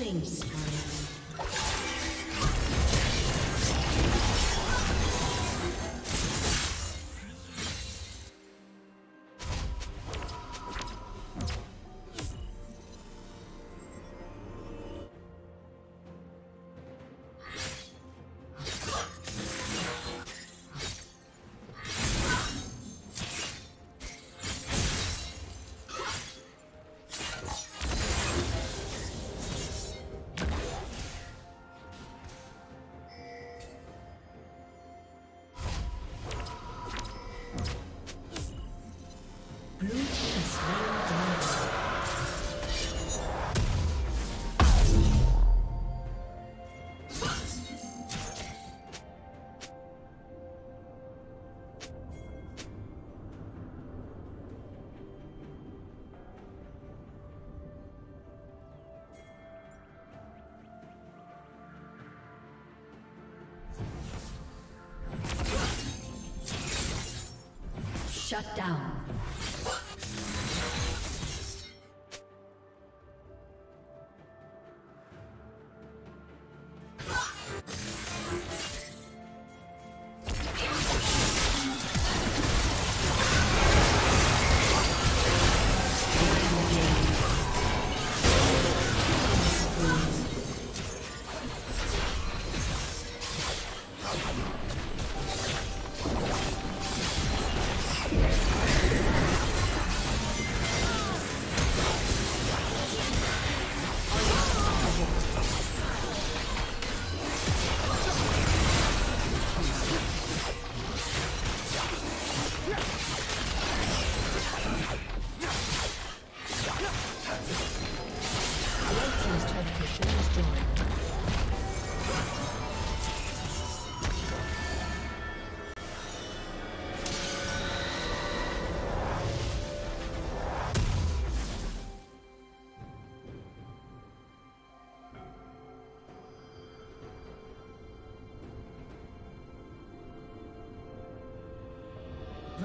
Killing spree. Shut down.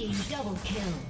Team double kill.